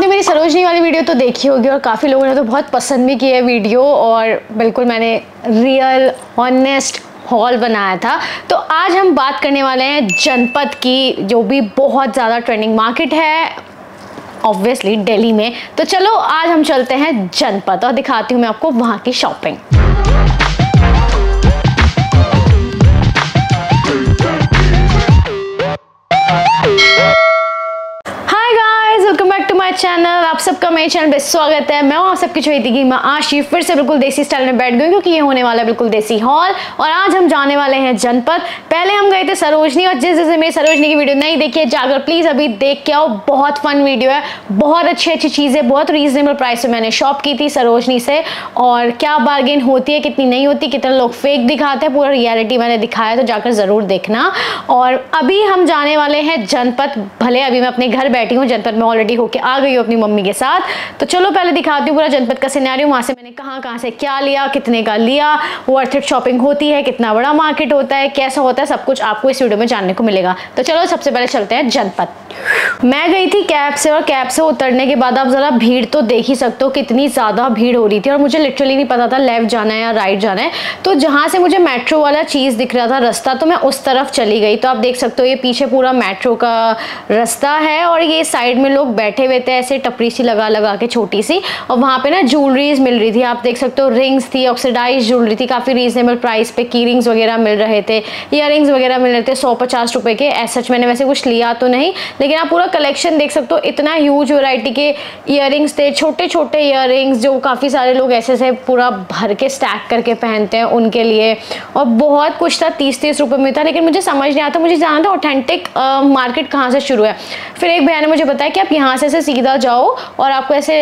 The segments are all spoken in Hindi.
आपने मेरी सरोजनी वाली वीडियो तो देखी होगी और काफ़ी लोगों ने तो बहुत पसंद भी की है वीडियो और बिल्कुल मैंने रियल ऑनेस्ट हॉल बनाया था। तो आज हम बात करने वाले हैं जनपद की, जो भी बहुत ज़्यादा ट्रेंडिंग मार्केट है ऑब्वियसली दिल्ली में। तो चलो, आज हम चलते हैं जनपद और दिखाती हूँ मैं आपको वहाँ की शॉपिंग चैनल, आप सबका मेरे चैनल पे स्वागत है। मैं आप सबकी छोटी की माँ आशी फिर से बिल्कुल देसी स्टाइल में बैठ गई क्योंकि ये होने वाला है बिल्कुल देसी हॉल। और आज हम जाने वाले हैं जनपद। पहले हम गए थे सरोजनी और जिस जैसे मेरी सरोजनी की वीडियो नहीं देखी है, जाकर प्लीज़ अभी देख के आओ। बहुत फन वीडियो है, बहुत अच्छी अच्छी चीज़ें, बहुत रीजनेबल प्राइस में मैंने शॉप की थी सरोजनी से। और क्या बार्गेन होती है, कितनी नहीं होती, कितने लोग फेक दिखाते हैं, पूरा रियलिटी मैंने दिखाया तो जाकर ज़रूर देखना। और अभी हम जाने वाले हैं जनपद। भले अभी मैं अपने घर बैठी हूँ, जनपद में ऑलरेडी होके आ गई हूँ अपनी मम्मी के साथ। तो चलो पहले दिखाती हूँ पूरा जनपद का सिनेरियो वहाँ से मैंने कहाँ कहाँ से क्या लिया, कितने का लिया वर्थ इट शॉपिंग होती है, कितना बड़ा मार्केट होता है, कैसा होता है, सब कुछ आपको इस वीडियो में जानने को मिलेगा। तो चलो सबसे पहले चलते हैं जनपद। मैं गई थी कैब से और कैब से उतरने के बाद आप ज़रा भीड़ तो देख ही सकते हो कितनी ज़्यादा भीड़ हो रही थी और मुझे लिटरली नहीं पता था लेफ़्ट जाना है या राइट जाना है। तो जहाँ से मुझे मेट्रो वाला चीज़ दिख रहा था रास्ता तो मैं उस तरफ़ चली गई। तो आप देख सकते हो ये पीछे पूरा मेट्रो का रास्ता है और ये साइड में लोग बैठे हुए थे। ऐसे टपरी सी लगा लगा के छोटी सी। और वहाँ पे ना ज्वेलरीज मिल रही थी, आप देख सकते हो रिंग्स थी ऑक्सीडाइज ज्वेलरी थी, काफ़ी रीजनेबल प्राइस पे की रिंग्स वगैरह मिल रहे थे इयर वगैरह मिल रहे थे, सौ पचास रुपये के ऐसा मैंने वैसे कुछ लिया तो नहीं, लेकिन आप पूरा कलेक्शन देख सकते हो, इतना ह्यूज वैरायटी के इयर थे छोटे छोटे इयर जो काफ़ी सारे लोग ऐसे से पूरा भर के स्टैक करके पहनते हैं उनके लिए। और बहुत कुछ था तीस तीस रुपये में था, लेकिन मुझे समझ नहीं आता, मुझे जाना था ऑथेंटिक मार्केट कहाँ से शुरू है। फिर एक भैया ने मुझे बताया कि आप यहाँ से सीधा जाओ और आपको ऐसे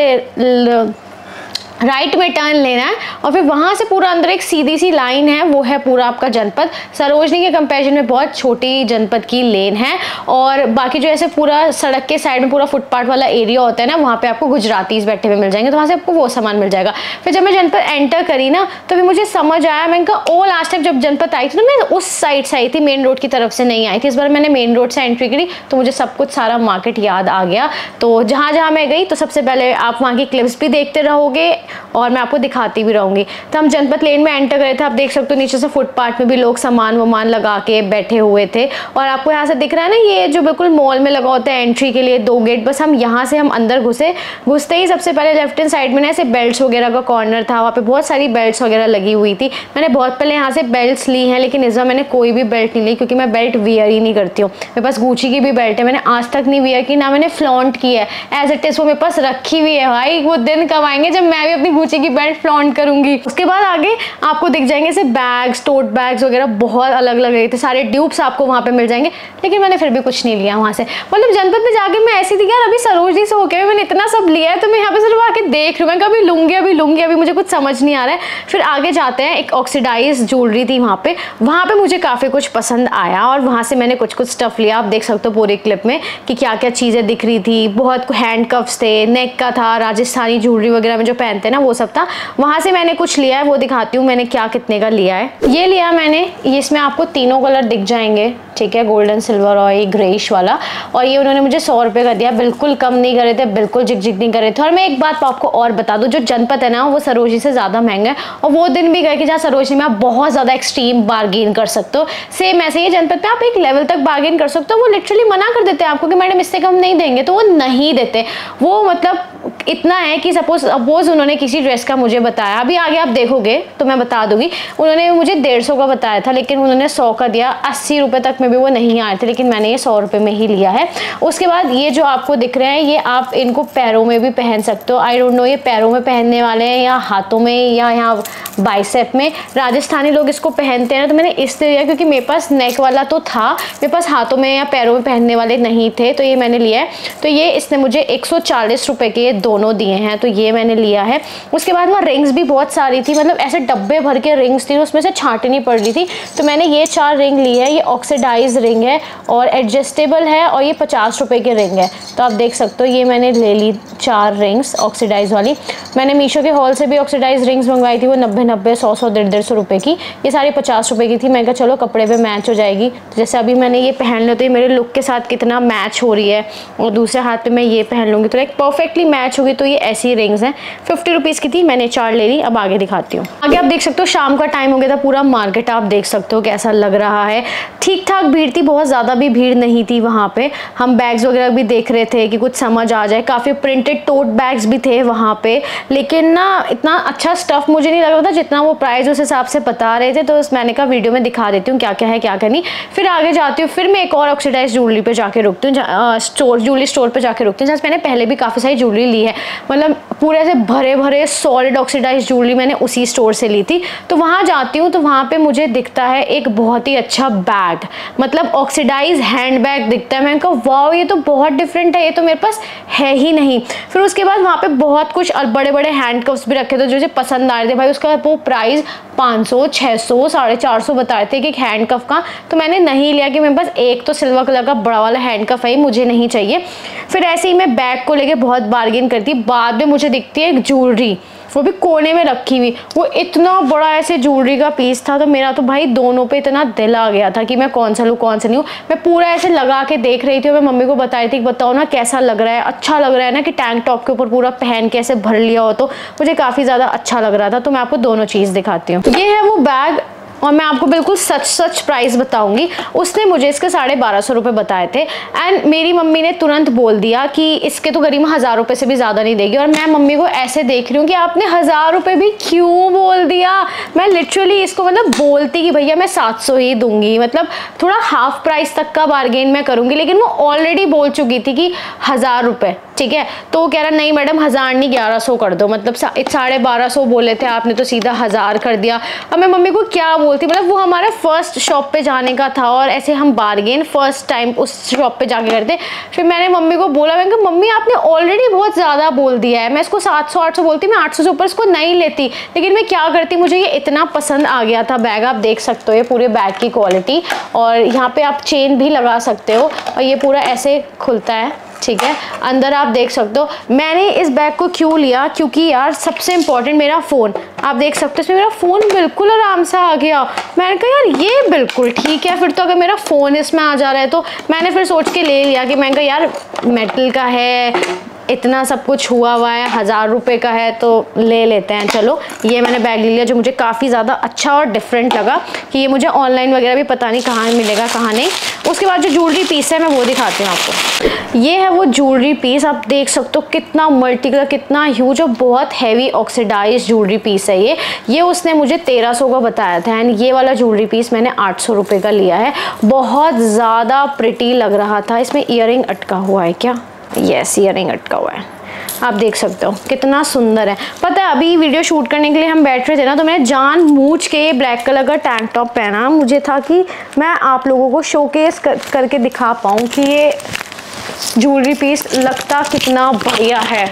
राइट में टर्न लेना है और फिर वहाँ से पूरा अंदर एक सीधी सी लाइन है, वो है पूरा आपका जनपद। सरोजनी के कंपेरिजन में बहुत छोटी जनपद की लेन है और बाकी जो ऐसे पूरा सड़क के साइड में पूरा फुटपाथ वाला एरिया होता है ना, वहाँ पे आपको गुजरातीज बैठे हुए मिल जाएँगे तो वहाँ से आपको वो सामान मिल जाएगा। फिर जब मैं जनपद एंटर करी ना तो फिर मुझे समझ आया, मैं कहा ओ लास्ट टाइम जब जनपद आई थी ना, मैं उस साइड से आई थी मेन रोड की तरफ़ से नहीं आई थी। इस बार मैंने मेन रोड से एंट्री करी तो मुझे सब कुछ सारा मार्केट याद आ गया। तो जहाँ जहाँ मैं गई तो सबसे पहले आप वहाँ की क्लिप्स भी देखते रहोगे और मैं आपको दिखाती भी रहूँगी। तो हम जनपद लेन में एंटर गए थे, आप देख सकते हो नीचे से फुटपाथ में भी लोग सामान वामान लगा के बैठे हुए थे। और आपको यहाँ से दिख रहा है ना, ये जो बिल्कुल मॉल में लगा होता है एंट्री के लिए दो गेट बस हम यहाँ से हम अंदर घुसे। घुसते ही सबसे पहले लेफ़्ट हैंड साइड में ना ऐसे बेल्ट वगैरह का कॉर्नर था, वहाँ पर बहुत सारी बेल्ट वगैरह लगी हुई थी। मैंने बहुत पहले यहाँ से बेल्ट ली हैं, लेकिन इस बार मैंने कोई भी बेल्ट नहीं ली, क्योंकि मैं बेल्ट वियर ही नहीं करती हूँ। मेरे पास गुची की भी बेल्ट है, मैंने आज तक नहीं वियर की, ना मैंने फ्लॉन्ट की है। एज इट इज़ वो मेरे पास रखी हुई है, भाई, वो दिन कब आएँगे जब मैं भी अपनी गुची की बेल्ट फ्लॉन्ट करूँगी। उसके बाद आगे आपको दिख जाएँगे ऐसे बैग्स टोट बैग्स वगैरह, बहुत अलग अलग रहे थे सारे ट्यूब्स आपको वहाँ पे मिल जाएँगे, लेकिन मैंने फिर भी कुछ नहीं लिया वहाँ से। मतलब जनपद में जाके मैं ऐसी थी यार अभी सरोजनी से होकर मैंने इतना सब लिया है तो मैं यहाँ पे सिर्फ़ आके देख रही हूँ। मैं कभी लूँगी, अभी लूँगी, अभी मुझे कुछ समझ नहीं आ रहा है। फिर आगे जाते हैं, एक ऑक्सीडाइज ज्वेलरी थी वहाँ पे। वहाँ पे मुझे काफ़ी कुछ पसंद आया और वहाँ से मैंने कुछ कुछ स्टफ़ लिया। आप देख सकते हो पूरे क्लिप में कि क्या क्या चीज़ें दिख रही थी। बहुत हैंड कफ्स थे नेक का था, राजस्थानी ज्वेलरी वगैरह में जो पहनते हैं ना, वो सब था। वहाँ से मैंने कुछ लिया है, वो दिखाती हूँ मैंने क्या कितने का लिया है। ये लिया मैंने इसमें आपको तीनों कलर दिख जाएँगे, ठीक है, गोल्डन, सिल्वर और ये ग्रेइश वाला। और ये उन्होंने मुझे सौ रुपये का दिया, बिल्कुल कम नहीं करे थे, बिल्कुल जिक जिक नहीं करे थे। और मैं एक बात आपको और बता दूँ, जो जनपद है ना, वो सरोजनी से ज़्यादा महँगा है। और वो दिन भी गए कि जहाँ सरोजनी में आप बहुत ज़्यादा एक्सट्रीम बार्गेन कर सकते हो। सेम ऐसे ही जनपद पे आप एक लेवल तक बार्गेन कर सकते हो, वो लिटरली मना कर देते हैं आपको कि मैडम इससे कम नहीं देंगे तो वो नहीं देते। वो मतलब इतना है कि सपोज़ सपोज़ उन्होंने किसी ड्रेस का मुझे बताया। अभी आगे आप देखोगे तो मैं बता दूँगी। उन्होंने मुझे डेढ़ सौ का बताया था, लेकिन उन्होंने सौ का दिया। अस्सी रुपये तक में भी वो नहीं आए थे, लेकिन मैंने ये सौ रुपये में ही लिया है। उसके बाद ये जो आपको दिख रहे हैं, ये आप इनको पैरों में भी पहन सकते हो। आई डोंट नो ये पैरों में पहनने वाले हैं या हाथों में या यहाँ बाइसेप में। राजस्थानी लोग इसको पहनते हैं तो मैंने इसलिए लिया क्योंकि मेरे पास नेक वाला तो था। मेरे पास हाथों में या पैरों में पहनने वाले नहीं थे तो ये मैंने लिया है। तो ये इसने मुझे एक सौ के ये दोनों दिए हैं तो ये मैंने लिया है। उसके बाद वहाँ रिंग्स भी बहुत सारी थी मतलब ऐसे डब्बे भर के रिंग्स थी, उसमें से छाटनी पड़ रही थी। तो मैंने ये चार रिंग ली है, ये ऑक्सीडाइज रिंग है और एडजस्टेबल है और ये पचास रुपये की रिंग है। तो आप देख सकते हो, ये मैंने ले ली चार रिंग्स ऑक्सीडाइज वाली। मैंने मीशो के हॉल से भी ऑक्सीडाइज रिंग्स मंगवाई थी, वो नब्बे नब्बे सौ सौ डेढ़ डेढ़ सौ रुपये की। ये सारी पचास रुपये की थी। मैं कहा, चलो, कपड़े पे मैच हो जाएगी। तो जैसे अभी मैंने ये पहन लो तो ये मेरे लुक के साथ कितना मैच हो रही है, और दूसरे हाथ पर मैं ये पहन लूँगी तो एक परफेक्टली मैच होगी तो ये ऐसी रिंग्स हैं। फिफ्टी रुपीज़ की थी, मैंने चार ले ली, अब आगे दिखाती हूँ। आगे आप देख सकते हो, शाम का टाइम हो गया था, पूरा मार्केट आप देख सकते हो कैसा लग रहा है। ठीक ठाक भीड़ थी, बहुत ज़्यादा भी भीड़ नहीं थी वहाँ पर हम बैग्स वगैरह भी देख रहे थे कि कुछ समझ आ जाए। काफ़ी प्रिंटेड टोट बैग्स भी थे वहाँ पे। लेकिन ना, इतना अच्छा स्टफ़ मुझे नहीं लग रहा था जितना वो प्राइस उस हिसाब से बता रहे थे। तो मैंने कहा, वीडियो में दिखा देती हूँ क्या क्या है, क्या क्या नहीं। फिर आगे जाती हूँ, फिर मैं एक और ऑक्सीडाइज ज्वेलरी पर जाके रुकती हूँ स्टोर ज्वेलरी स्टोर पर जाके रुकती हूँ, जहाँ मैंने पहले भी काफ़ी सारी ज्वेलरी ली है। मतलब पूरे ऐसे भरे भरे सॉलिड ऑक्सीडाइज ज्वेलरी मैंने उसी स्टोर से ली थी। तो वहाँ जाती हूँ तो वहाँ पे मुझे दिखता है एक बहुत ही अच्छा बैग मतलब ऑक्सीडाइज हैंड बैग दिखता है। मैंने कहा वाह ये तो बहुत डिफरेंट है। ये तो मेरे पास है ही नहीं। फिर उसके बाद वहाँ पे बहुत कुछ बड़े बड़े हैंड कप्स भी रखे थे जो मुझे पसंद आ रहे थे। भाई, उसका वो प्राइस पाँच सौ, छः सौ, साढ़े चार सौ बता रहे थे कि एक हैंड कफ का। तो मैंने नहीं लिया कि मेरे पास एक तो सिल्वर कलर का बड़ा वाला हैंड कफ है, मुझे नहीं चाहिए। फिर ऐसे ही मैं बैग को लेके बहुत बार्गेन करती बाद में मुझे दिखती है एक ज्वेलरी वो भी कोने में रखी हुई। वो इतना बड़ा ऐसे ज्वेलरी का पीस था तो मेरा तो भाई दोनों पे इतना दिल आ गया था कि मैं कौन सा लूँ, कौन सा नहीं हूँ। मैं पूरा ऐसे लगा के देख रही थी और मैं मम्मी को बता रही थी बताओ ना कैसा लग रहा है अच्छा लग रहा है ना कि टैंक टॉप के ऊपर पूरा पहन के ऐसे भर लिया हो तो मुझे काफ़ी ज़्यादा अच्छा लग रहा था। तो मैं आपको दोनों चीज़ दिखाती हूँ। ये है वो बैग और मैं आपको बिल्कुल सच सच प्राइस बताऊँगी। उसने मुझे इसके साढ़े बारह सौ रुपये बताए थे। एंड मेरी मम्मी ने तुरंत बोल दिया कि इसके तो गरीब हज़ार रुपये से भी ज़्यादा नहीं देगी। और मैं मम्मी को ऐसे देख रही हूँ कि आपने हज़ार रुपये भी क्यों बोल दिया? मैं लिटरली इसको मतलब बोलती कि भैया मैं सात सौ ही दूँगी। मतलब थोड़ा हाफ़ प्राइस तक का बारगेन मैं करूँगी। लेकिन वो ऑलरेडी बोल चुकी थी कि हज़ार रुपये ठीक है? तो कह रहा, नहीं मैडम, हज़ार नहीं, ग्यारह सौ कर दो। मतलब साढ़े बारह सौ बोले थे, आपने तो सीधा हज़ार कर दिया। अब मैं मम्मी को क्या बोलती मतलब वो हमारा फ़र्स्ट शॉप पे जाने का था और ऐसे हम बारगेन फ़र्स्ट टाइम उस शॉप पे जाके करते। फिर मैंने मम्मी को बोला कहा, मम्मी, आपने ऑलरेडी बहुत ज़्यादा बोल दिया है। मैं इसको सात सौ, आठ सौ बोलती, मैं आठ सौ से ऊपर इसको नहीं लेती। लेकिन मैं क्या करती, मुझे ये इतना पसंद आ गया था बैग, आप देख सकते हो, ये पूरे बैग की क्वालिटी और यहाँ पे आप चेन भी लगा सकते हो और ये पूरा ऐसे खुलता है। ठीक है? अंदर आप देख सकते हो। मैंने इस बैग को क्यों लिया? क्योंकि यार सबसे इम्पोर्टेंट मेरा फ़ोन आप देख सकते हो, इसमें मेरा फ़ोन बिल्कुल आराम से आ गया। मैंने कहा, यार, ये बिल्कुल ठीक है, फिर तो अगर मेरा फ़ोन इसमें आ जा रहा है तो मैंने फिर सोच के ले लिया कि मैंने कहा, यार मेटल का है इतना सब कुछ हुआ हुआ है, हज़ार रुपये का है तो ले लेते हैं। चलो, ये मैंने बैग ले लिया, जो मुझे काफ़ी ज़्यादा अच्छा और डिफरेंट लगा कि ये मुझे ऑनलाइन वगैरह भी पता नहीं कहाँ मिलेगा, कहाँ नहीं। उसके बाद जो ज्वेलरी पीस है, मैं वो दिखाती हूँ आपको। ये है वो ज्वेलरी पीस आप देख सकते हो कितना मल्टी कलर कितना ह्यूज और बहुत हैवी ऑक्सीडाइज ज्वेलरी पीस है ये। ये उसने मुझे तेरह सौ का बताया था एंड ये वाला ज्वेलरी पीस मैंने आठ सौ रुपये का लिया है। बहुत ज़्यादा प्रिटी लग रहा था, इसमें इयर अटका हुआ है क्या? यस ईयरिंग अटका हुआ है। आप देख सकते हो कितना सुंदर है। पता है अभी वीडियो शूट करने के लिए हम बैठ रहे थे ना तो मैंने जान मूझ के ब्लैक कलर का टैंक टॉप पहना। मुझे था कि मैं आप लोगों को शोकेस कर, करके दिखा पाऊँ कि ये ज्वेलरी पीस लगता कितना बढ़िया है।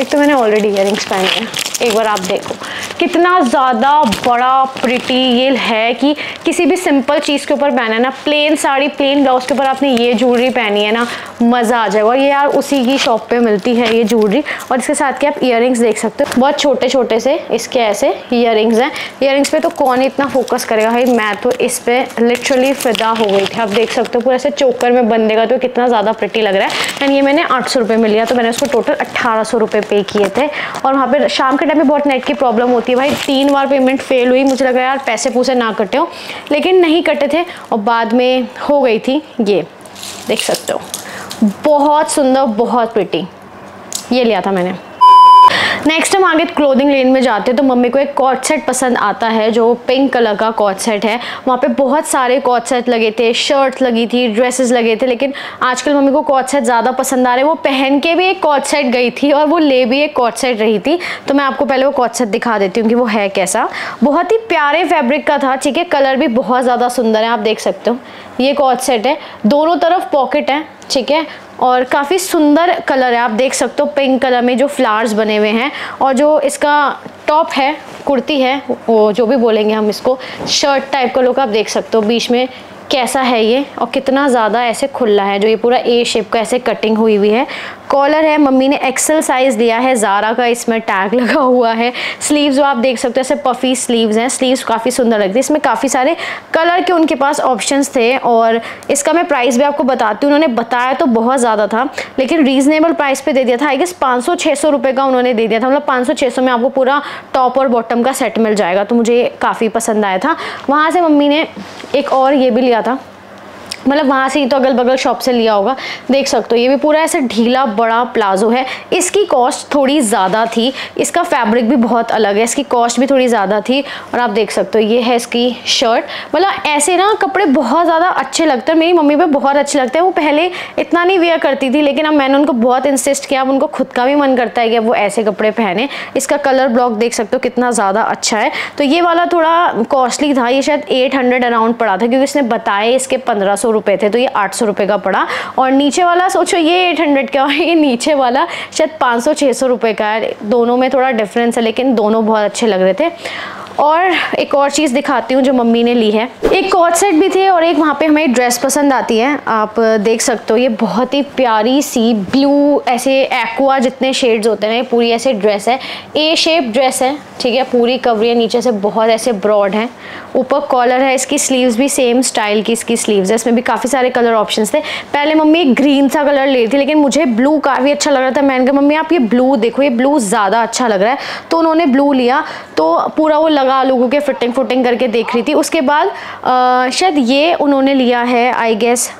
एक तो मैंने ऑलरेडी इयर पहने हैं। एक बार आप देखो। कितना ज़्यादा बड़ा प्रिटी ये है कि किसी भी सिंपल चीज़ के ऊपर पहना है ना। प्लेन साड़ी प्लेन ब्लाउज के ऊपर आपने ये ज्वेलरी पहनी है ना, मज़ा आ जाएगा। ये यार उसी की शॉप पे मिलती है ये ज्वेलरी और इसके साथ के आप इयर देख सकते हो। बहुत छोटे छोटे से इसके ऐसे इयर हैं। इयर पे तो कौन इतना फोकस करेगा? भाई, मैं तो इस पर लिटरली फिदा हो गई थी। आप देख सकते हो, पूरा ऐसे चोकर में बंदेगा तो कितना ज़्यादा प्रिटी लग रहा है। एंड ये मैंने आठ सौ में लिया तो मैंने उसको टोटल अट्ठारह सौ पे किए थे। और वहाँ पर शाम के टाइम में बहुत नेट की प्रॉब्लम होती है भाई तीन बार पेमेंट फेल हुई, मुझे लगा यार पैसे पूसे ना कटे हो। लेकिन नहीं कटे थे और बाद में हो गई थी ये। देख सकते हो। बहुत सुंदर, बहुत पिटी ये लिया था मैंने। नेक्स्ट हम आगे क्लोथिंग लेन में जाते हैं तो मम्मी को एक कॉट सेट पसंद आता है, जो पिंक कलर का कॉट सेट है। वहाँ पे बहुत सारे कॉट सेट लगे थे शर्ट लगी थी ड्रेसेस लगे थे, लेकिन आजकल मम्मी को कॉट सेट ज़्यादा पसंद आ रहे हैं। वो पहन के भी एक कॉट सेट गई थी और वो ले भी एक कॉट सेट रही थी। तो मैं आपको पहले वो कॉट सेट दिखा देती हूँ कि वो है कैसा। बहुत ही प्यारे फैब्रिक का था, ठीक है? कलर भी बहुत ज़्यादा सुंदर है, आप देख सकते हो। ये कॉट सेट है। दोनों तरफ़ पॉकेट है, ठीक है? और काफ़ी सुंदर कलर है। आप देख सकते हो पिंक कलर में जो फ्लावर्स बने हुए हैं और जो इसका टॉप है, कुर्ती है, वो जो भी बोलेंगे हम इसको, शर्ट टाइप का लुक आप देख सकते हो। बीच में कैसा है ये और कितना ज़्यादा ऐसे खुला है, जो ये पूरा ए शेप का ऐसे कटिंग हुई हुई है। कॉलर है, मम्मी ने एक्सल साइज़ दिया है ज़ारा का इसमें टैग लगा हुआ है। स्लीव्स जो आप देख सकते हो, ऐसे पफी स्लीव्स हैं। स्लीव्स काफ़ी सुंदर लगती है। इसमें काफ़ी सारे कलर के उनके पास ऑप्शंस थे और इसका मैं प्राइस भी आपको बताती हूँ। उन्होंने बताया तो बहुत ज़्यादा था, लेकिन रीज़नेबल प्राइस पे दे दिया था। आई गेस पाँच सौ छः सौ रुपये का उन्होंने दे दिया था। मतलब पाँच सौ छः सौ में आपको पूरा टॉप और बॉटम का सेट मिल जाएगा। तो मुझे काफ़ी पसंद आया था। वहाँ से मम्मी ने एक और ये भी लिया था। मतलब वहाँ से ही तो अगल बगल शॉप से लिया होगा, देख सकते हो। ये भी पूरा ऐसा ढीला, बड़ा प्लाजो है। इसकी कॉस्ट थोड़ी ज़्यादा थी। इसका फैब्रिक भी बहुत अलग है। इसकी कॉस्ट भी थोड़ी ज़्यादा थी। और आप देख सकते हो, ये है इसकी शर्ट मतलब ऐसे ना कपड़े बहुत ज़्यादा अच्छे लगते हैं। मेरी मम्मी पे बहुत अच्छे लगते हैं। वो पहले इतना नहीं वेयर करती थी, लेकिन अब मैंने उनको बहुत इंसिस्ट किया। अब उनको खुद का भी मन करता है कि वो ऐसे कपड़े पहने। इसका कलर ब्लॉक देख सकते हो, कितना ज़्यादा अच्छा है। तो ये वाला थोड़ा कॉस्टली था। ये शायद एट अराउंड पड़ा था, क्योंकि इसने बताया इसके पंद्रह रुपए थे तो ये आठ सौ रुपये का पड़ा। और नीचे वाला, सोचो ये एट हंड्रेड का ये नीचे वाला, शायद पाँच सौ छः सौ रुपये का है। दोनों में थोड़ा डिफरेंस है, लेकिन दोनों बहुत अच्छे लग रहे थे। और एक और चीज़ दिखाती हूँ जो मम्मी ने ली है। एक कॉट सेट भी थे और एक वहाँ पे हमें ड्रेस पसंद आती है। आप देख सकते हो, ये बहुत ही प्यारी सी ब्लू ऐसे एक्वा जितने शेड्स होते हैं पूरी ऐसे ड्रेस है। ए शेप ड्रेस है, ठीक है, पूरी कवरी है, नीचे से बहुत ऐसे ब्रॉड है। ऊपर कॉलर है, इसकी स्लीव्स भी सेम स्टाइल की इसकी स्लीव्स है, इसमें भी काफ़ी सारे कलर ऑप्शन थे। पहले मम्मी एक ग्रीन सा कलर ले रही थी, लेकिन मुझे ब्लू काफ़ी अच्छा लग रहा था। मैंने कहा, मम्मी, आप ये ब्लू देखो, ये ब्लू ज़्यादा अच्छा लग रहा है। तो उन्होंने ब्लू लिया। तो पूरा वो लगा लोगों के फिटिंग फुटिंग करके देख रही थी। उसके बाद शायद ये उन्होंने लिया है आई गेस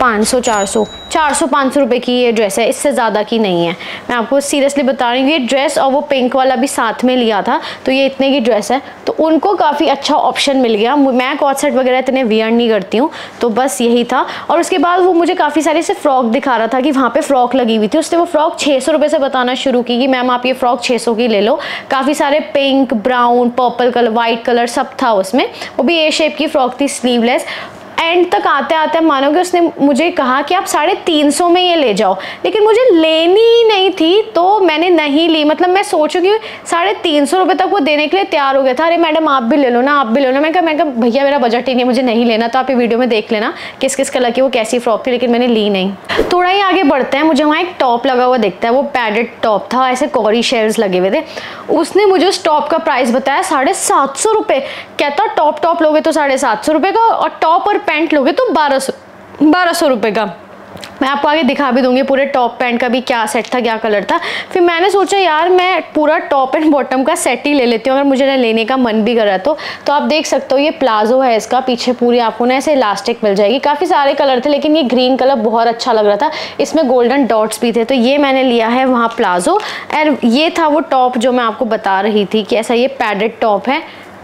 पाँच सौ, चार सौ। चार सौ पाँच सौ रुपये की ये ड्रेस है, इससे ज़्यादा की नहीं है। मैं आपको सीरियसली बता रही हूँ, ये ड्रेस और वो पिंक वाला भी साथ में लिया था तो ये इतने की ड्रेस है। तो उनको काफ़ी अच्छा ऑप्शन मिल गया। मैं कॉट वगैरह इतने वियर नहीं करती हूँ तो बस यही था। और उसके बाद वो मुझे काफ़ी सारे से फ्रॉक दिखा रहा था कि वहाँ पर फ्रॉक लगी हुई थी। उसने वो फ्रॉक छः सौ से बताना शुरू की कि मैम आप ये फ्रॉक छः सौ की ले लो। काफ़ी सारे pink brown purple colour white colour सब था उसमें। वो भी ए शेप की फ्रॉक थी स्लीवलेस एंड तक आते आते मानोगे उसने मुझे कहा कि आप साढ़े तीन सौ में ये ले जाओ। लेकिन मुझे लेनी ही नहीं थी तो मैंने नहीं ली। मतलब मैं सोचू कि साढ़े तीन सौ रुपये तक वो देने के लिए तैयार हो गया था। अरे मैडम, आप भी ले लो ना, आप भी ले लो। मैं कहा मैं कहा, भैया, मेरा बजट ही नहीं मुझे नहीं लेना तो आप ये वीडियो में देख लेना किस किस कलर की वो कैसी फ्रॉक थी, लेकिन मैंने ली नहीं। थोड़ा ही आगे बढ़ते हैं, मुझे वहाँ एक टॉप लगा हुआ दिखता है, वो पैडेड टॉप था, ऐसे कॉरी शेयर्स लगे हुए थे। उसने मुझे उस टॉप का प्राइस बताया, साढ़े सात सौ रुपये कहता टॉप टॉप लोगे तो साढ़े सात सौ रुपये का और टॉप और पैंट लोगे तो बारह सौ बारह सौ का। मैं आपको आगे दिखा भी दूँगी पूरे टॉप पैंट का भी क्या सेट था, क्या कलर था। फिर मैंने सोचा, यार, मैं पूरा टॉप एंड बॉटम का सेट ही ले लेती हूँ, अगर मुझे ना लेने का मन भी कर रहा तो। तो आप देख सकते हो, ये प्लाजो है इसका, पीछे पूरी आपको ना ऐसे इलास्टिक मिल जाएगी। काफ़ी सारे कलर थे, लेकिन ये ग्रीन कलर बहुत अच्छा लग रहा था। इसमें गोल्डन डॉट्स भी थे तो ये मैंने लिया है वहाँ प्लाजो एंड ये था वो टॉप जो मैं आपको बता रही थी कि ऐसा ये पैडेड टॉप है।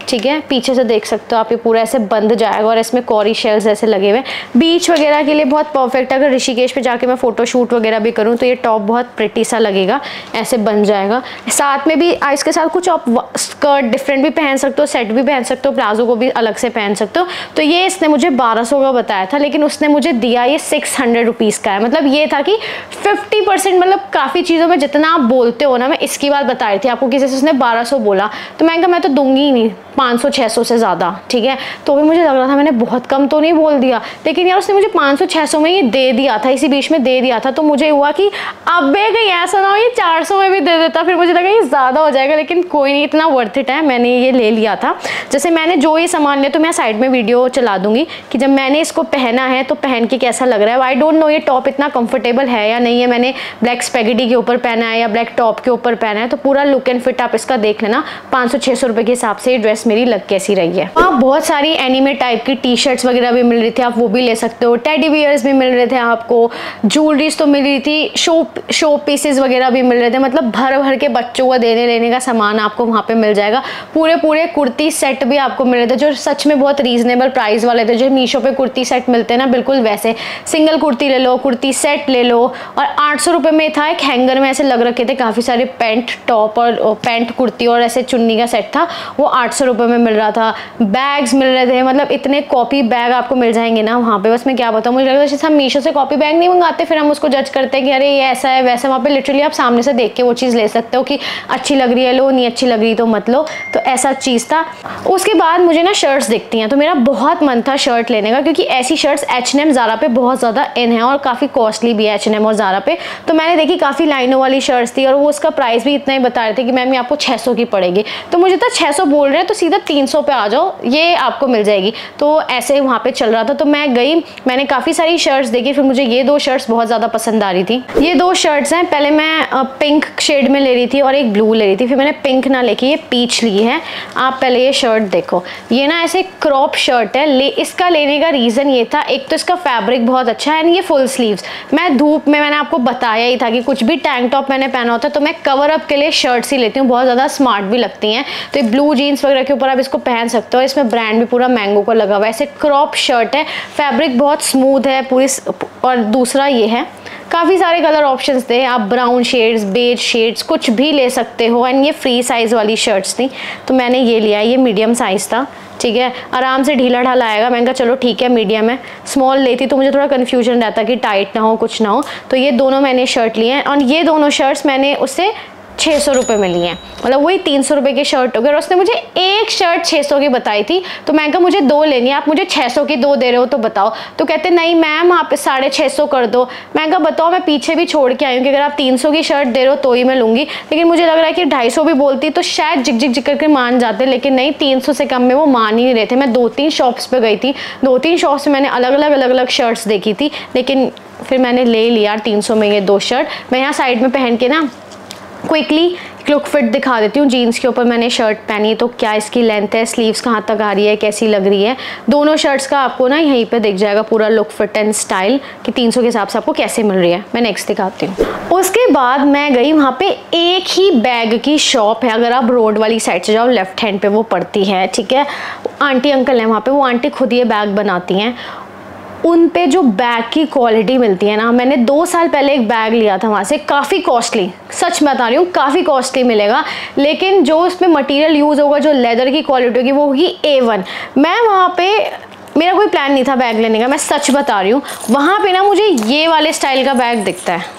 ठीक है? पीछे से देख सकते हो आप, ये पूरा ऐसे बंद जाएगा और इसमें कॉरी शेल्स ऐसे लगे हुए बीच वगैरह के लिए बहुत परफेक्ट है। अगर ऋषिकेश पे जाके मैं फ़ोटो शूट वगैरह भी करूँ तो ये टॉप बहुत प्रिटी सा लगेगा, ऐसे बन जाएगा। साथ में भी इसके साथ कुछ आप स्कर्ट डिफरेंट भी पहन सकते हो सेट भी पहन सकते हो, प्लाजो को भी अलग से पहन सकते हो। तो ये इसने मुझे बारह का बताया था, लेकिन उसने मुझे दिया ये सिक्स हंड्रेड का है। मतलब ये था कि फिफ्टी मतलब काफ़ी चीज़ों में जितना आप बोलते हो ना, मैं इसकी बात बता रही थी आपको, किसी से उसने बारह बोला। तो मैं कहा, मैं तो दूँगी ही नहीं। 500 600 से ज़्यादा, ठीक है? तो भी मुझे लग रहा था मैंने बहुत कम तो नहीं बोल दिया, लेकिन यार उसने मुझे 500 600 में ये दे दिया था, इसी बीच में दे दिया था तो मुझे हुआ कि अब कहीं ऐसा ना हो, ये 400 में भी दे देता, फिर मुझे लगा ये ज़्यादा हो जाएगा, लेकिन कोई नहीं, इतना वर्थ इट है, मैंने ये ले लिया था। जैसे मैंने जो ये सामान लिया तो मैं साइड में वीडियो चला दूँगी कि जब मैंने इसको पहना है तो पहन के कैसा लग रहा है? आई डोंट नो ये टॉप इतना कंफर्टेबल है या नहीं है, मैंने ब्लैक स्पेगेटी के ऊपर पहना है या ब्लैक टॉप के ऊपर पहना है तो पूरा लुक एंड फिट आप इसका देख लेना, पाँच सौ छः रुपए के हिसाब से ये ड्रेस मेरी लग कैसी रही है? वहाँ बहुत सारी एनिमे टाइप की टी शर्ट्स वगैरह भी मिल रही थी, आप वो भी ले सकते हो। टेडी बियर्स भी मिल रहे थे आपको। ज्वेलरीज तो मिल रही थी शो शो पीसेस वगैरह भी मिल रहे थे। मतलब भर भर के बच्चों का देने, लेने का सामान आपको वहाँ पे मिल जाएगा। पूरे पूरे कुर्ती सेट भी आपको मिल रहे थे, जो सच में बहुत रीजनेबल प्राइस वाले थे। जो मीशो पे कुर्ती सेट मिलते हैं ना, बिल्कुल वैसे। सिंगल कुर्ती ले लो, कुर्ती सेट ले लो। और आठ सौ में था एक हैंगर में, ऐसे लग रखे थे। काफ़ी सारे पेंट टॉप और पैंट कुर्ती और ऐसे चुन्नी का सेट था। वो आठ सौ रुपये में मिल रहा था बैग्स मिल रहे थे मतलब इतने कॉपी बैग आपको मिल जाएँगे ना वहाँ पे। बस मैं क्या बताऊँ, मुझे लगता है हम मीशो से कॉपी बैग नहीं मंगाते, फिर हम उसको जज करते हैं कि अरे ये ऐसा है, वैसा वहाँ पे लिटरली आप सामने से देख के वो चीज़ ले सकते हो कि अच्छी लग रही है लो, नहीं अच्छी लग रही तो मत लो। तो ऐसा चीज़ था। उसके बाद मुझे ना शर्ट्स दिखती हैं तो मेरा बहुत मन था शर्ट लेने का, क्योंकि ऐसी shirts H and M Zara पे बहुत ज़्यादा इन है और काफ़ी कॉस्टली भी है एच एन एम और ज़ारा पे। तो मैंने देखी काफ़ी लाइनों वाली शर्ट्स थी और वो उसका प्राइस भी इतना ही बता रहे थे कि मैम ये आपको छः की पड़ेगी। तो मुझे तो छः बोल रहे हैं तो सीधा तीन पे आ जाओ, ये आपको मिल जाएगी। तो ऐसे वहाँ पे चल रहा था तो मैं गई, मैंने काफ़ी सारी शर्ट्स देखी, फिर मुझे ये दो शर्ट्स बहुत ज़्यादा पसंद आ रही थी। ये दो शर्ट्स हैं, पहले मैं पिंक शेड में ले रही थी और एक ब्लू ले रही थी, फिर मैंने पिंक ना लेके ये पीच ली है। आप पहले ये शर्ट देखो। ये ना ऐसे क्रॉप शर्ट है, ले, इसका लेने का रीज़न ये था, एक तो इसका फैब्रिक बहुत अच्छा है एंड ये फुल स्लीव्स मैं धूप में, मैंने आपको बताया ही था कि कुछ भी टैंक टॉप मैंने पहना होता है तो मैं कवर अप के लिए शर्ट्स ही लेती हूँ, बहुत ज़्यादा स्मार्ट भी लगती हैं। तो ये ब्लू जीन्स वगैरह के ऊपर आप इसको पहन सकते हो। इसमें ब्रांड भी पूरा मैंगो का लगा हुआ है। ऐसे क्रॉप शर्ट है। फैब्रिक बहुत स्मूथ है, पूरी और दूसरा ये है। काफ़ी सारे कलर ऑप्शंस थे। आप ब्राउन शेड्स बेज शेड्स कुछ भी ले सकते हो। एंड ये फ्री साइज़ वाली शर्ट्स थी। तो मैंने ये लिया। ये मीडियम साइज़ था। ठीक है? आराम से ढीला ढाला आएगा। मैंने कहा, चलो ठीक है मीडियम है। स्मॉल लेती तो मुझे थोड़ा कन्फ्यूज़न रहता कि टाइट ना हो, कुछ ना हो। तो ये दोनों मैंने शर्ट लिए हैं। और ये दोनों शर्ट्स मैंने उससे छः सौ रुपये में लिए हैं। मतलब वही तीन सौ रुपये की शर्ट हो गई और उसने मुझे एक शर्ट छः सौ की बताई थी। तो मैं कहा, मुझे दो लेनी है, आप मुझे छः सौ की दो दे रहे हो तो बताओ। तो कहते, नहीं मैम, आप साढ़े छः सौ कर दो। मैं कहा, बताओ, मैं पीछे भी छोड़ के आई हूँ कि अगर आप तीन सौ की शर्ट दे रहे हो तो ही मैं लूँगी। लेकिन मुझे लग रहा है कि ढाई सौ भी बोलती तो शायद जिक जिक जिक करके मान जाते, लेकिन नहीं, तीन सौ से कम में वो मान ही नहीं रहे थे। मैं दो तीन शॉप्स पर गई थी। दो तीन शॉप्स में मैंने अलग अलग अलग अलग शर्ट्स देखी थी, लेकिन फिर मैंने ले लिया, तीन सौ में ये दो शर्ट मैं यहाँ साइड में पहन के ना क्विकली लुक फिट दिखा देती हूँ। जीन्स के ऊपर मैंने शर्ट पहनी है तो क्या इसकी लेंथ है? स्लीव्स कहाँ तक आ रही है? कैसी लग रही है? दोनों शर्ट्स का आपको ना यहीं पे दिख जाएगा पूरा लुक फिट एंड स्टाइल कि 300 के हिसाब से आपको कैसे मिल रही है। मैं नेक्स्ट दिखाती हूँ। उसके बाद मैं गई वहाँ पे एक ही बैग की शॉप है। अगर आप रोड वाली साइड से जाओ लेफ़्ट हैंड पे वो पड़ती है, ठीक है? आंटी अंकल हैं वहाँ पे। वो आंटी खुद ये बैग बनाती हैं। उन पे जो बैग की क्वालिटी मिलती है ना, मैंने दो साल पहले एक बैग लिया था वहाँ से, काफ़ी कॉस्टली सच बता रही हूँ, काफ़ी कॉस्टली मिलेगा, लेकिन जो उसमें मटेरियल यूज़ होगा, जो लेदर की क्वालिटी होगी, वो होगी ए वन मैं वहाँ पे, मेरा कोई प्लान नहीं था बैग लेने का, मैं सच बता रही हूँ, वहाँ पे ना मुझे ये वाले स्टाइल का बैग दिखता है।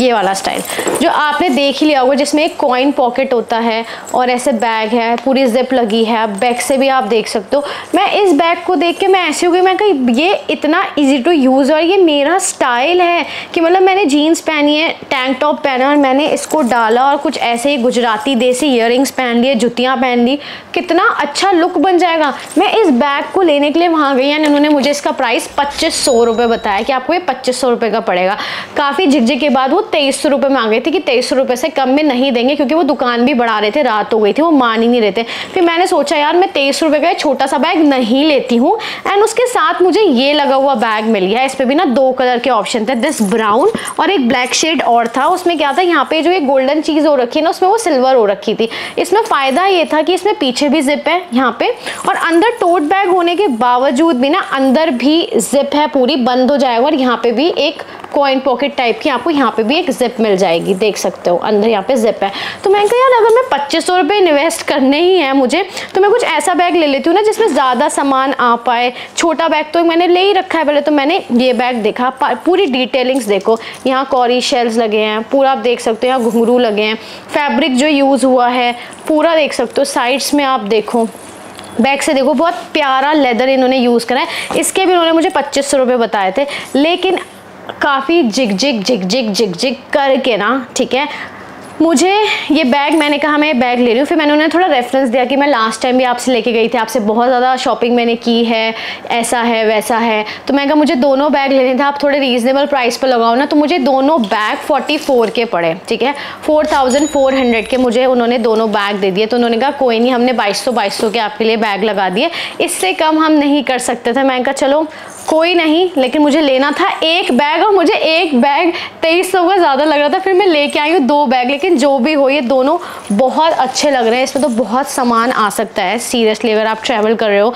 ये वाला स्टाइल, जो आपने देख ही लिया होगा जिसमें एक कॉइन पॉकेट होता है और ऐसे बैग है, पूरी जिप लगी है, आप बैग से भी आप देख सकते हो। मैं इस बैग को देख के मैं ऐसी हो गई, मैं कही ये इतना इजी टू यूज़ और ये मेरा स्टाइल है कि मतलब मैंने जीन्स पहनी है टैंक टॉप पहना और मैंने इसको डाला और कुछ ऐसे ही गुजराती देसी इयर पहन लिए, जुतियाँ पहन ली। कितना अच्छा लुक बन जाएगा। मैं इस बैग को लेने के लिए वहाँ गई एंड उन्होंने मुझे इसका प्राइस पच्चीस सौ बताया कि आपको ये पच्चीस सौ का पड़ेगा। काफ़ी झिकझिक बाद वो तेईस सौ रुपये में आ गए थे कि तेईस सौ रुपये से कम में नहीं देंगे, क्योंकि वो दुकान भी बढ़ा रहे थे, रात हो गई थी, वो मान ही नहीं रहे थे। फिर मैंने सोचा, यार, मैं तेईस रुपये का छोटा सा बैग नहीं लेती हूँ एंड उसके साथ मुझे ये लगा हुआ बैग मिल गया। इस पर भी ना दो कलर के ऑप्शन थे दिस ब्राउन और एक ब्लैक शेड और था। उसमें क्या था, यहाँ पे जो एक गोल्डन चीज़ हो रखी है ना, उसमें वो सिल्वर हो रखी थी। इसमें फ़ायदा ये था कि इसमें पीछे भी जिप है यहाँ पे, और अंदर टोट बैग होने के बावजूद भी ना, अंदर भी जिप है पूरी, बंद हो जाएगा, और यहाँ पे भी एक कॉइन पॉकेट टाइप की आपको यहाँ पे भी एक जिप मिल जाएगी, देख सकते हो, अंदर यहाँ पे जिप है। तो मैं कहा, यार, अगर मैं पच्चीस सौ रुपये इन्वेस्ट करने ही है मुझे तो मैं कुछ ऐसा बैग ले लेती हूँ ना जिसमें ज़्यादा सामान आ पाए। छोटा बैग तो मैंने ले ही रखा है पहले तो मैंने ये बैग देखा। पूरी डिटेलिंग्स देखो। यहाँ कॉरी शेल्स लगे हैं, पूरा आप देख सकते हो, यहाँ घुंघरू लगे हैं। फैब्रिक जो यूज़ हुआ है, पूरा देख सकते हो साइड्स में आप देखो। बैग से देखो, बहुत प्यारा लेदर इन्होंने यूज़ करा है। इसके भी उन्होंने मुझे पच्चीस सौ रुपये बताए थे। लेकिन काफ़ी जिग जिग जिग जिग जिग जिग करके ना, ठीक है? मुझे ये बैग मैंने कहा मैं ये बैग ले रही हूँ, फिर मैंने उन्हें थोड़ा रेफरेंस दिया कि मैं लास्ट टाइम भी आपसे लेके गई थी, आपसे बहुत ज़्यादा शॉपिंग मैंने की है, ऐसा है, वैसा है। तो मैंने कहा मुझे दोनों बैग लेने थे, आप थोड़े रीजनेबल प्राइस पर लगाओ ना तो मुझे दोनों बैग फोर्टी फोर के पड़े, ठीक है? फोर थाउज़ेंड फोर हंड्रेड के मुझे उन्होंने दोनों बैग दे दिए तो उन्होंने कहा, कोई नहीं, हमने बाईस सौ के आपके लिए बैग लगा दिए। इससे कम हम नहीं कर सकते थे। मैंने कहा, चलो कोई नहीं, लेकिन मुझे लेना था एक बैग और मुझे एक बैग तेईस सौ का ज़्यादा लग रहा था, फिर मैं लेके आई हूँ दो बैग लेकिन जो भी हो ये दोनों बहुत अच्छे लग रहे हैं। इसमें तो बहुत सामान आ सकता है। सीरियसली अगर आप ट्रैवल कर रहे हो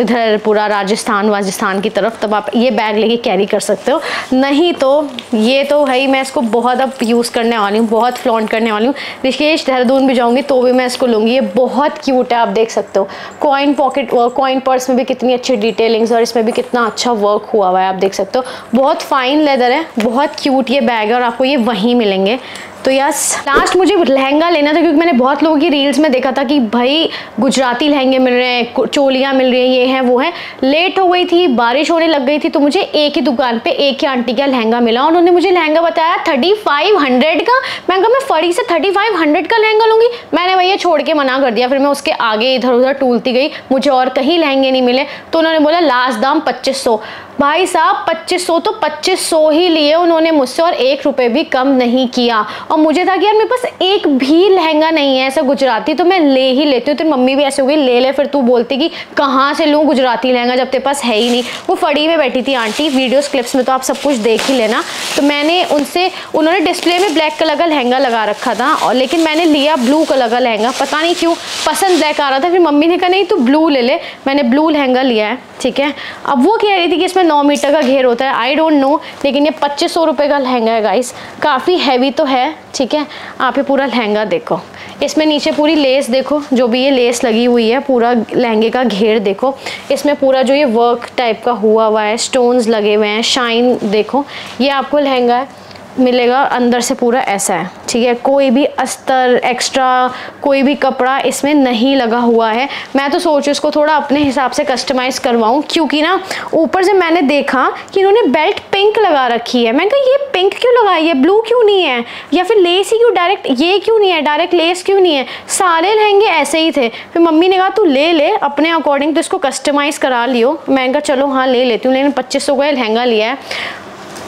इधर पूरा राजस्थान, वाजस्थान की तरफ़, तब आप ये बैग लेके कैरी कर सकते हो। नहीं तो ये तो है ही, मैं इसको बहुत अब यूज़ करने वाली हूँ, बहुत फ्लॉन्ट करने वाली हूँ। ऋषिकेश, देहरादून भी जाऊँगी तो भी मैं इसको लूँगी। ये बहुत क्यूट है, आप देख सकते हो। कॉइन पॉकेट कॉइन पर्स में भी कितनी अच्छी डिटेलिंग्स और इसमें भी कितना अच्छा वर्क हुआ हुआ है, आप देख सकते हो। बहुत फाइन लेदर है, बहुत क्यूट ये बैग है और आपको ये वहीं मिलेंगे। तो यस लास्ट मुझे लहंगा लेना था क्योंकि मैंने बहुत लोगों की रील्स में देखा था कि भाई, गुजराती लहंगे मिल रहे हैं चोलियाँ मिल रही हैं, ये हैं, वो है। लेट हो गई थी, बारिश होने लग गई थी तो मुझे एक ही दुकान पे एक ही आंटी का लहंगा मिला उन्होंने मुझे लहंगा बताया थर्टी फाइव हंड्रेड का। मैं कहा, मैं फड़ी से थर्टी फाइव हंड्रेड का लहंगा लूँगी? मैंने भैया छोड़ के मना कर दिया, फिर मैं उसके आगे इधर उधर टूलती गई, मुझे और कहीं लहंगे नहीं मिले। तो उन्होंने बोला लास्ट दाम पच्चीस सौ। भाई साहब, पच्चीस सौ तो पच्चीस सौ ही लिए उन्होंने मुझसे और एक रुपये भी कम नहीं किया। और मुझे था कि यार मेरे पास एक भी लहंगा नहीं है ऐसा गुजराती तो मैं ले ही लेती हूँ तो मम्मी भी ऐसे हो गई, ले ले, फिर तू बोलती कि कहाँ से लूँ गुजराती लहंगा जब तेरे पास है ही नहीं। वो फड़ी में बैठी थी आंटी वीडियोस क्लिप्स में तो आप सब कुछ देख ही लेना। तो मैंने उनसे, उन्होंने डिस्प्ले में ब्लैक कलर का लहंगा लगा रखा था, और लेकिन मैंने लिया ब्लू कलर का लहंगा, पता नहीं क्यों, पसंद ब्लैक आ रहा था, फिर मम्मी ने कहा, नहीं, तू ब्लू ले ले। मैंने ब्लू लहंगा लिया है। ठीक है? अब वो कह रही थी कि इसमें नौ मीटर का घेर होता है। आई डोंट नो लेकिन ये पच्चीस सौ रुपये का लहंगा है गाइस काफ़ी हैवी तो है, ठीक है? आप ये पूरा लहंगा देखो। इसमें नीचे पूरी लेस देखो, जो भी ये लेस लगी हुई है, पूरा लहंगे का घेर देखो। इसमें पूरा जो ये वर्क टाइप का हुआ हुआ है स्टोन्स लगे हुए हैं शाइन देखो। ये आपको लहंगा है। मिलेगा, अंदर से पूरा ऐसा है, ठीक है? कोई भी अस्तर एक्स्ट्रा कोई भी कपड़ा इसमें नहीं लगा हुआ है। मैं तो सोचूँ इसको थोड़ा अपने हिसाब से कस्टमाइज़ करवाऊँ, क्योंकि ना, ऊपर से मैंने देखा कि इन्होंने बेल्ट पिंक लगा रखी है। मैंने कहा, ये पिंक क्यों लगाई है? ब्लू क्यों नहीं है? या फिर लेस ही क्यों डायरेक्ट ये क्यों नहीं है? डायरेक्ट लेस क्यों नहीं है? सारे लहंगे ऐसे ही थे। फिर मम्मी ने कहा, तू ले ले, अपने अकॉर्डिंग तो इसको कस्टमाइज़ करा लियो। मैंने कहा, चलो हाँ ले लेती हूँ। लेकिन पच्चीस सौ का लहंगा लिया है।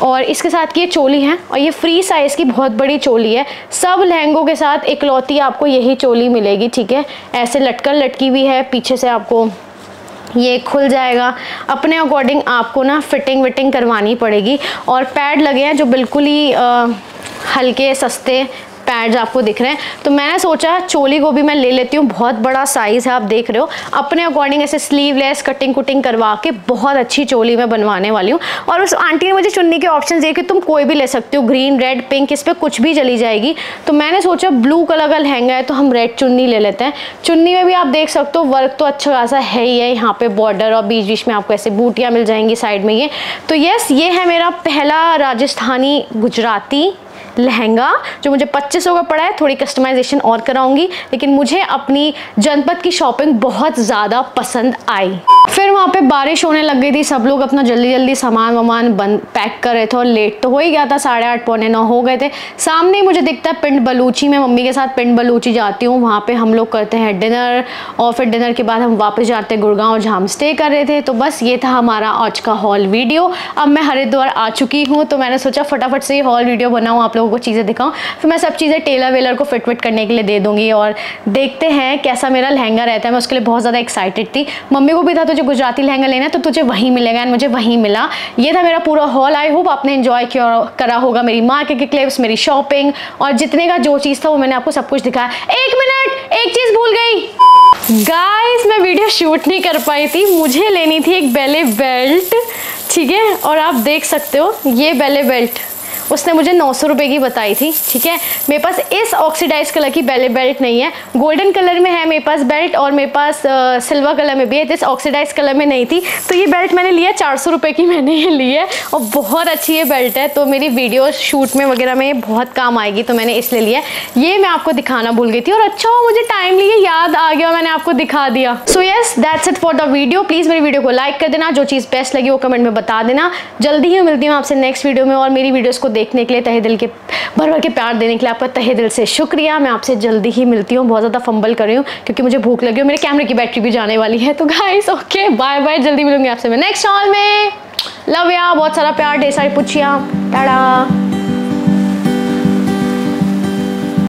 और इसके साथ की ये चोली है और ये फ्री साइज़ की बहुत बड़ी चोली है। सब लहंगों के साथ इकलौती आपको यही चोली मिलेगी, ठीक है? ऐसे लटकर लटकी हुई है, पीछे से आपको ये खुल जाएगा। अपने अकॉर्डिंग आपको ना फिटिंग विटिंग करवानी पड़ेगी। और पैड लगे हैं जो बिल्कुल ही हल्के, सस्ते पैड्स आपको दिख रहे हैं। तो मैंने सोचा, चोली को भी मैं ले लेती हूँ। बहुत बड़ा साइज़ है, आप देख रहे हो। अपने अकॉर्डिंग ऐसे स्लीवलेस कटिंग कुटिंग करवा के बहुत अच्छी चोली मैं बनवाने वाली हूँ। और उस आंटी ने मुझे चुन्नी के ऑप्शन दिए कि तुम कोई भी ले सकते हो। ग्रीन रेड पिंक इस पर कुछ भी चली जाएगी। तो मैंने सोचा ब्लू कलर का लहंगा है तो हम रेड चुन्नी ले लेते हैं। चुन्नी में भी आप देख सकते हो वर्क तो अच्छा खासा है ही है। यहाँ पे बॉर्डर और बीच बीच में आपको ऐसे बूटियाँ मिल जाएँगी साइड में ये। तो यस ये है मेरा पहला राजस्थानी गुजराती लहंगा, जो मुझे पच्चीस का पड़ा है, थोड़ी कस्टमाइजेशन और कराऊँगी, लेकिन मुझे अपनी जनपद की शॉपिंग बहुत ज़्यादा पसंद आई। फिर वहाँ पे बारिश होने लग गई थी, सब लोग अपना जल्दी जल्दी सामान वामान बंद पैक कर रहे थे और लेट तो हो ही गया था, साढ़े आठ, पौने नौ हो गए थे। सामने ही मुझे दिखता है पिंड बलूची, मैं मम्मी के साथ पिंड बलूची जाती हूँ, वहाँ पे हम लोग करते हैं डिनर और फिर डिनर के बाद हम वापस जाते हैं गुड़गांव, जहाँ स्टे कर रहे थे। तो बस ये था हमारा आज का हॉल वीडियो अब मैं हरिद्वार आ चुकी हूँ तो मैंने सोचा फटाफट से ये हॉल वीडियो बनाऊँ, आप लोगों को चीज़ें दिखाऊँ। फिर मैं सब चीज़ें टेलर वेलर को फिट विट करने के लिए दे दूँगी और देखते हैं कैसा मेरा लहंगा रहता है। मैं उसके लिए बहुत ज़्यादा एक्साइटेड थी। मम्मी को भी था तुझे गुजराती लहंगा लेना है तो तुझे वहीं मिलेगा एंड मुझे वहीं मिला। ये था मेरा पूरा हॉल आई होप आपने इन्जॉय किया करा होगा मेरी मार्केट के क्लिप्स मेरी शॉपिंग और जितने का जो चीज़ था वो मैंने आपको सब कुछ दिखाया। एक मिनट एक चीज़ भूल गई। गाइस मैं वीडियो शूट नहीं कर पाई थी। मुझे लेनी थी एक बेले बेल्ट ठीक है? और आप देख सकते हो, ये बेले बेल्ट उसने मुझे नौ सौ रुपये की बताई थी, ठीक है? मेरे पास इस ऑक्सीडाइज कलर की बेले बेल्ट नहीं है। गोल्डन कलर में है मेरे पास बेल्ट और मेरे पास सिल्वर कलर में भी है। इस ऑक्सीडाइज कलर में नहीं थी। तो ये बेल्ट मैंने लिया चार सौ रुपये की मैंने ये ली है। और बहुत अच्छी ये बेल्ट है। तो मेरी वीडियो शूट में वगैरह में बहुत काम आएगी तो मैंने इसलिए लिया ये मैं आपको दिखाना भूल गई थी। और अच्छा हो मुझे टाइम लिए याद आ गया मैंने आपको दिखा दिया। So yes that's it for the video please मेरी वीडियो को लाइक कर देना। जो चीज़ बेस्ट लगी वो कमेंट में बता देना। जल्दी ही मिलती हूँ आपसे नेक्स्ट वीडियो में और मेरी वीडियोज़ को देखने के लिए, तहे दिल के भर भर के प्यार देने के लिए आपका तहे दिल से शुक्रिया। मैं आपसे जल्दी ही मिलती हूँ, बहुत ज़्यादा फंबल कर रही हूँ, क्योंकि मुझे भूख लगी है मेरे कैमरे की बैटरी भी जाने वाली है। तो गाइस ओके बाय बाय जल्दी मिलूँगी आपसे मैं नेक्स्ट हॉल में। लव या बहुत सारा प्यार, ढेर सारी पूछिया टाड़ा